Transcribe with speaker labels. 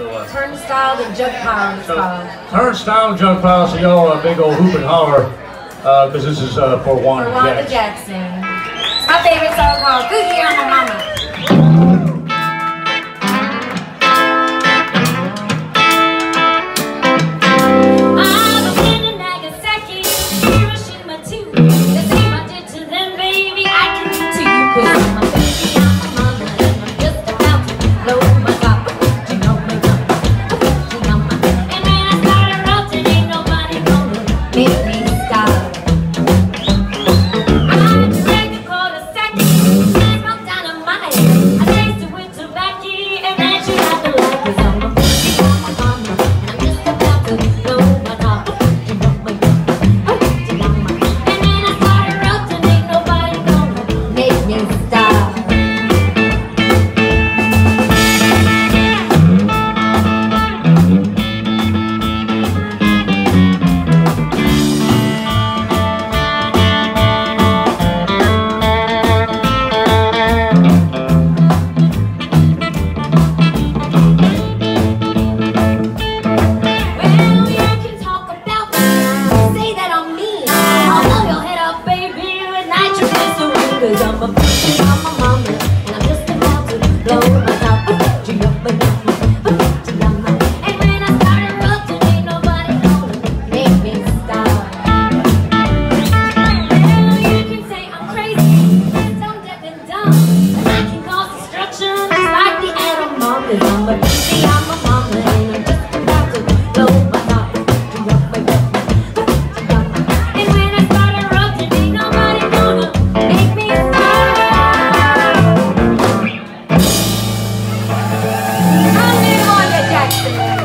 Speaker 1: Uh,
Speaker 2: Turnstile and jug pile it's so called.
Speaker 1: Turnstyled Junkpiled, so y'all a big old hoop and holler, because this is uh, for Wanda For Wanda
Speaker 2: Jackson. Jackson. My favorite song called Fujiyama Mama.
Speaker 3: I'll blow your head up, baby, with nitroglycerin. Cause I'm a pussy, I'm a mama.
Speaker 2: Thank you.